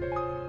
Música